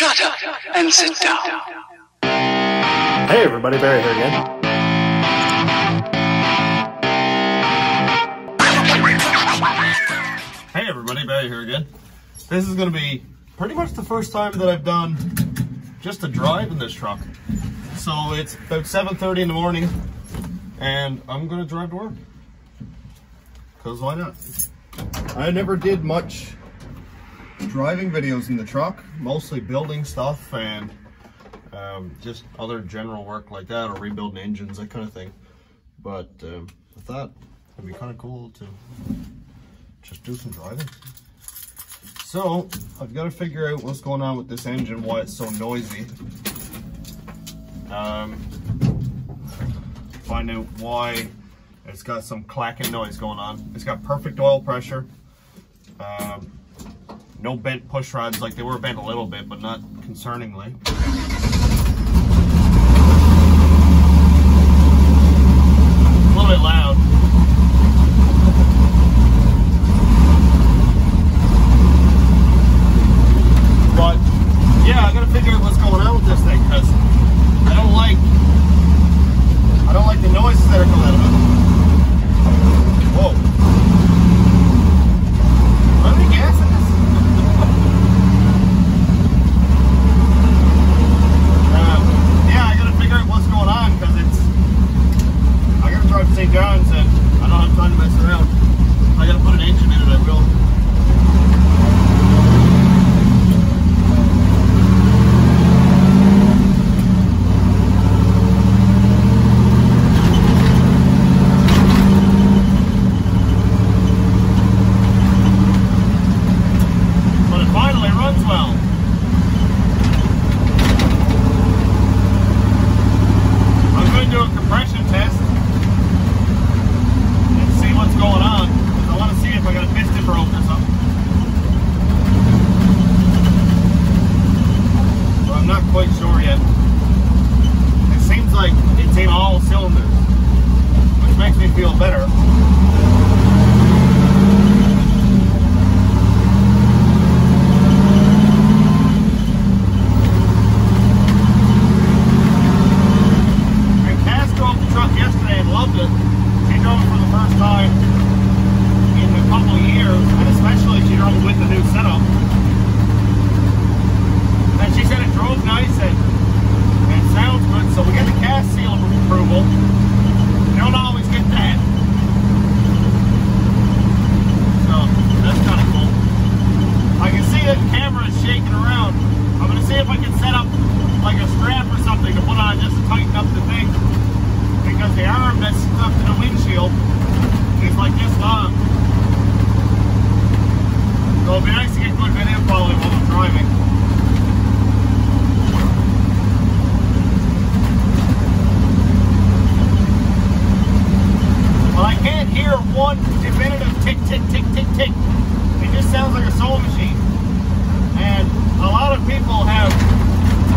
Shut up and sit down. Hey everybody, Barry here again. Hey everybody, Barry here again. This is going to be pretty much the first time that I've done just a drive in this truck. So it's about 7.30 in the morning and I'm going to drive to work. Because why not? I never did much driving videos in the truck, mostly building stuff and um, just other general work like that or rebuilding engines, that kind of thing. But um, I thought it'd be kind of cool to just do some driving. So I've got to figure out what's going on with this engine, why it's so noisy. Um, find out why it's got some clacking noise going on. It's got perfect oil pressure. Um, no bent push rods, like they were bent a little bit, but not concerningly. A little bit loud. But yeah, I gotta figure out what's going on with this thing because I don't like I don't like the noises that are coming out of it. Whoa. Are there gas in this? Um, yeah, I gotta figure out what's going on because it's I gotta and I don't have time to mess around. I gotta put an engine in it, I will. But it finally runs well. I'm going to do a compression test and see what's going on. 'cause I want to see if I got a piston broke or something. But I'm not quite sure yet. It seems like it's in all cylinders, which makes me feel better. And Cass drove the truck yesterday and loved it. She drove it for the first time in a couple of years, and especially she drove it with the new setup. And she said it drove nice and it sounds good, so we get the Cass seal approval. You don't always get that. So that's kind of cool. I can see that the camera is shaking around. I'm gonna see if I can set up like a strap or something to put on just to tighten up the thing. Because the arm that's stuck to the windshield is like this long. So it'd be nice to get good video quality while I'm driving. Well, I can't hear one definitive tick, tick, tick, tick, tick. It just sounds like a sewing machine. And a lot of people have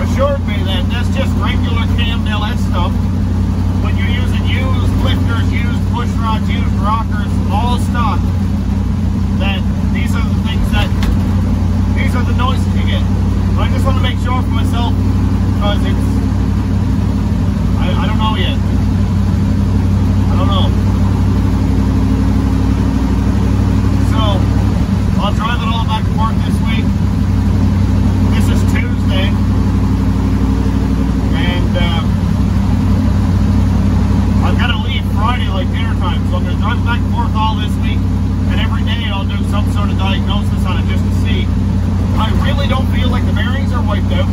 assured me that that's just regular Stuff. When you're using used lifters, used push rods, used rockers, all stock, that these are the things that, these are the noises you get. But I just want to make sure for myself, because it's, I, I don't know yet. I don't know. So, I'll drive it all back and forth this week. This is Tuesday. And um, I've got to leave Friday like dinner time. So I'm going to drive back and forth all this week. And every day I'll do some sort of diagnosis on it just to see. I really don't feel like the bearings are wiped out.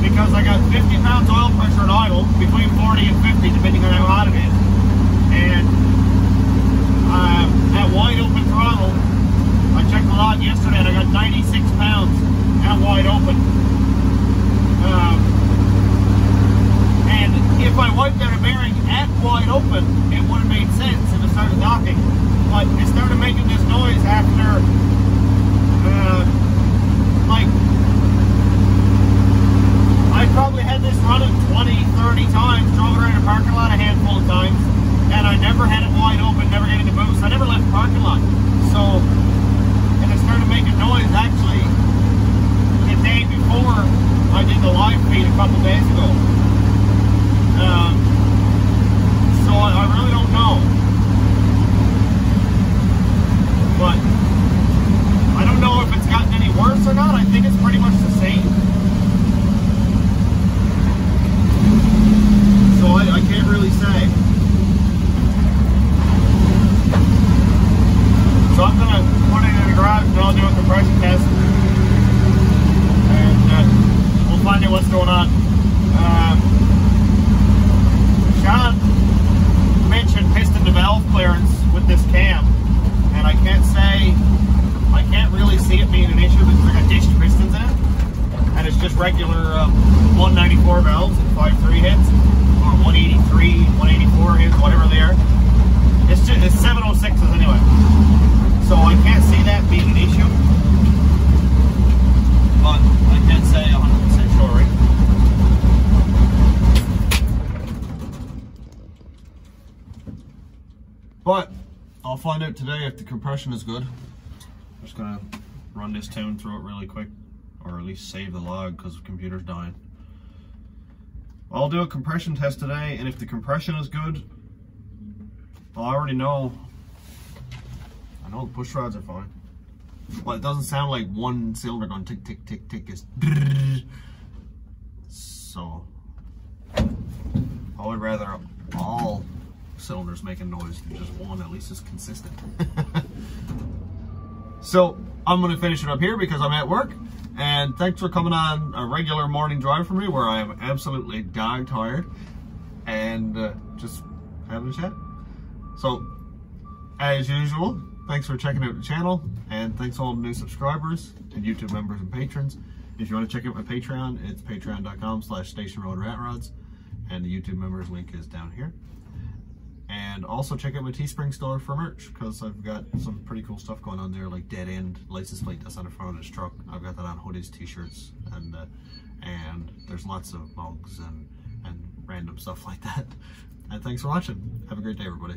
Because I got 50 pounds oil pressure at idle, between 40 and 50 depending on how hot it is. And um, at wide open throttle, I checked the log yesterday and I got 96 pounds at wide open. Um, and if I wiped out a bearing at wide open, it would have made sense if it started knocking. But it started making this noise after, uh, like, I probably had this running 20, 30 times, drove around a parking lot a handful of times, and I never had it wide open, never getting the boost. I never left the parking lot. So, and it started making noise actually in I did the live feed a couple days ago. Um, so I, I really don't know. But I don't know if it's gotten any worse or not. I think it's pretty much the same. So I, I can't really say. So I'm gonna put it in the garage and I'll do a compression test. And uh, we'll find out what's going on. Um, Sean mentioned piston to valve clearance with this cam. And I can't say, I can't really see it being an issue because I got dished pistons in it. And it's just regular um, 194 valves and 5.3 hits. Or 183, 184 hits, whatever they are. It's just, it's 706s anyway. So I can't see that being an issue. But I can't say 100% sure, right? But I'll find out today if the compression is good. I'm just gonna run this tune through it really quick, or at least save the log because the computer's dying. I'll do a compression test today, and if the compression is good, I already know I know the push rods are fine. Well, it doesn't sound like one cylinder going tick, tick, tick, tick. Is so I would rather all cylinders making noise than just one. At least is consistent. so I'm going to finish it up here because I'm at work. And thanks for coming on a regular morning drive for me where I am absolutely dog tired and uh, just having a chat. So, as usual, thanks for checking out the channel and thanks all the new subscribers and YouTube members and patrons. If you want to check out my Patreon, it's patreon.com slash station road rat rods and the YouTube members link is down here. And also check out my Teespring store for merch because I've got some pretty cool stuff going on there like dead end license plate that's on the front of this truck. I've got that on hoodies, t-shirts, and uh, and there's lots of mugs and, and random stuff like that. And thanks for watching. Have a great day everybody.